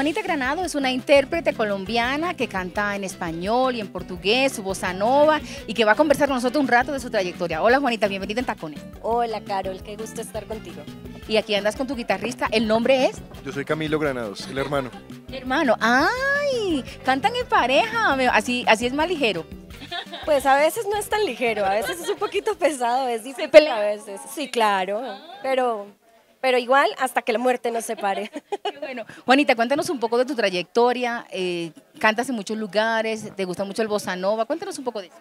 Juanita Granado es una intérprete colombiana que canta en español y en portugués, su bossa nova, y que va a conversar con nosotros un rato de su trayectoria. Hola Juanita, bienvenida en Tacones. Hola Carol, qué gusto estar contigo. Y aquí andas con tu guitarrista, ¿el nombre es? Yo soy Camilo Granados, el hermano. Hermano, ¡ay! Cantan en pareja, así, así es más ligero. Pues a veces no es tan ligero, a veces es un poquito pesado, es difícil a veces. Sí, claro, pero pero igual hasta que la muerte nos separe. bueno, Juanita, cuéntanos un poco de tu trayectoria, eh, cantas en muchos lugares, te gusta mucho el bossa nova, cuéntanos un poco de eso.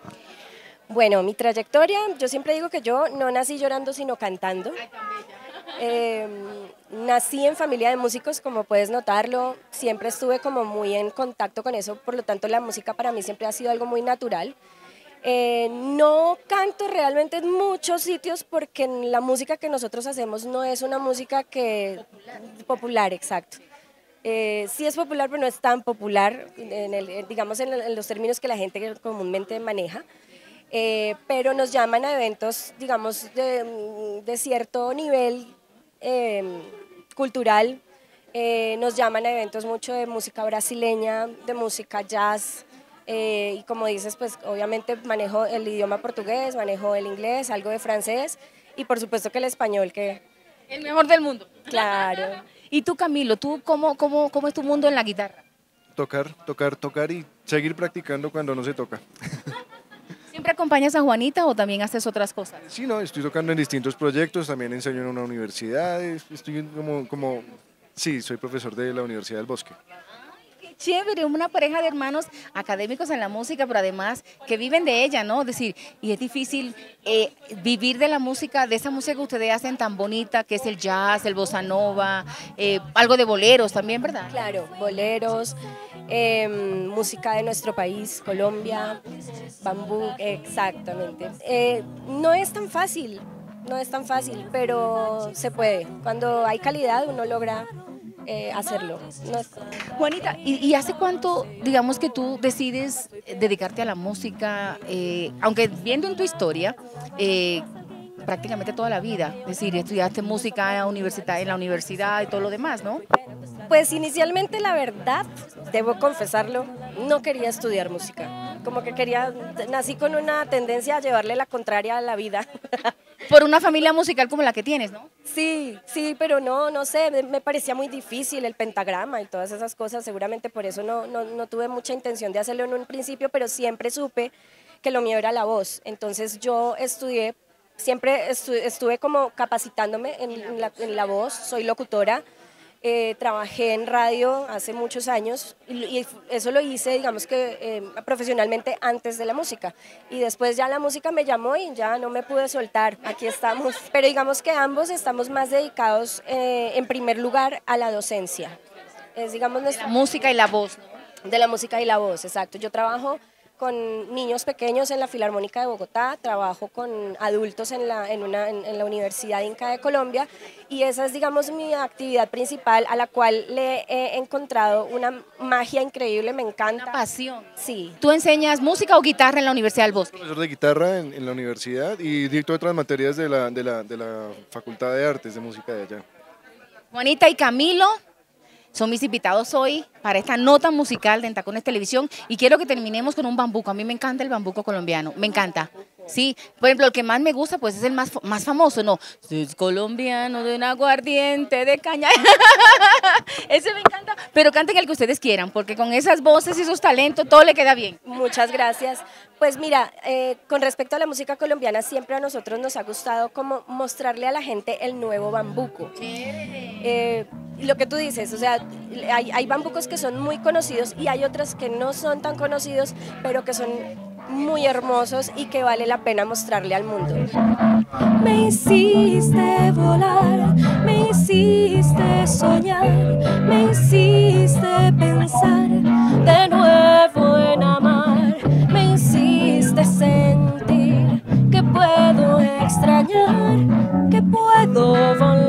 Bueno, mi trayectoria, yo siempre digo que yo no nací llorando sino cantando. Em, nací en familia de músicos, como puedes notarlo, siempre estuve como muy en contacto con eso, por lo tanto la música para mí siempre ha sido algo muy natural. Eh, no canto realmente en muchos sitios porque la música que nosotros hacemos no es una música que popular, exacto. Eh, sí es popular, pero no es tan popular, en digamos en, los términos que la gente comúnmente maneja. Eh, pero nos llaman a eventos, digamos, de, de cierto nivel em, cultural. nos llaman a eventos mucho de música brasileña, de música jazz, eh, y como dices, pues obviamente manejo el idioma portugués, manejo el inglés, algo de francés y por supuesto que el español, que... El mejor del mundo. Claro. ¿Y tú, Camilo, tú cómo, cómo, cómo es tu mundo en la guitarra? Tocar, tocar, tocar y seguir practicando cuando no se toca. ¿Siempre acompañas a Juanita o también haces otras cosas? Sí, no, estoy tocando en distintos proyectos, también enseño en una universidad, estoy como, como, sí, soy profesor de la Universidad del Bosque chévere, una pareja de hermanos académicos en la música, pero además que viven de ella, ¿no? Es decir, y es difícil eh, vivir de la música, de esa música que ustedes hacen tan bonita, que es el jazz, el bossa nova, eh, algo de boleros también, ¿verdad? Claro, boleros, em, música de nuestro país, Colombia, bambú, exactamente. Eh, no es tan fácil, no es tan fácil, pero se puede. Cuando hay calidad uno logra eh, hacerlo. Juanita, ¿y, hace cuánto, digamos, que tú decides dedicarte a la música? Eh, aunque viendo en tu historia, eh, prácticamente toda la vida, es decir, estudiaste música en la universidad, y todo lo demás, ¿no? Pues inicialmente la verdad, debo confesarlo, no quería estudiar música. Como que quería, nací con una tendencia a llevarle la contraria a la vida. Por una familia musical como la que tienes, ¿no? Sí, sí, pero no, no sé, me parecía muy difícil el pentagrama y todas esas cosas, seguramente por eso no, no, tuve mucha intención de hacerlo en un principio, pero siempre supe que lo mío era la voz. Entonces yo estudié, siempre estuve, como capacitándome en en la voz, soy locutora eh, trabajé en radio hace muchos años y, eso lo hice, digamos que eh, profesionalmente antes de la música. Y después ya la música me llamó y ya no me pude soltar. Aquí estamos. Pero digamos que ambos estamos más dedicados eh, en primer lugar a la docencia. Es, digamos, nuestra... La música y la voz. De la música y la voz, exacto. Yo trabajo con niños pequeños en la Filarmónica de Bogotá, trabajo con adultos en la, en una, en, la Universidad Inca de Colombia y esa es, digamos, mi actividad principal a la cual le he encontrado una magia increíble, me encanta. Una pasión. Sí. ¿Tú enseñas música o guitarra en la Universidad del Bosque? Profesor de guitarra en, la universidad y dicto otras materias de la, de, la, de la Facultad de Artes de Música de allá. Juanita y Camilo, son mis invitados hoy para esta nota musical de Entacones Televisión y quiero que terminemos con un bambuco. A mí me encanta el bambuco colombiano, me encanta. Sí, por ejemplo, el que más me gusta pues es el más, más famoso, ¿no? Es colombiano de un aguardiente de caña. Ese me encanta, pero canten el que ustedes quieran, porque con esas voces y esos talentos todo le queda bien. Muchas gracias. Pues mira, eh, con respecto a la música colombiana, siempre a nosotros nos ha gustado como mostrarle a la gente el nuevo bambuco. Eh, lo que tú dices, o sea, hay, hay bambucos que son muy conocidos y hay otros que no son tan conocidos, pero que son muy hermosos y que vale la pena mostrarle al mundo. Me hiciste volar, me hiciste soñar, me hiciste pensar de nuevo en amar, me hiciste sentir que puedo extrañar, que puedo volar.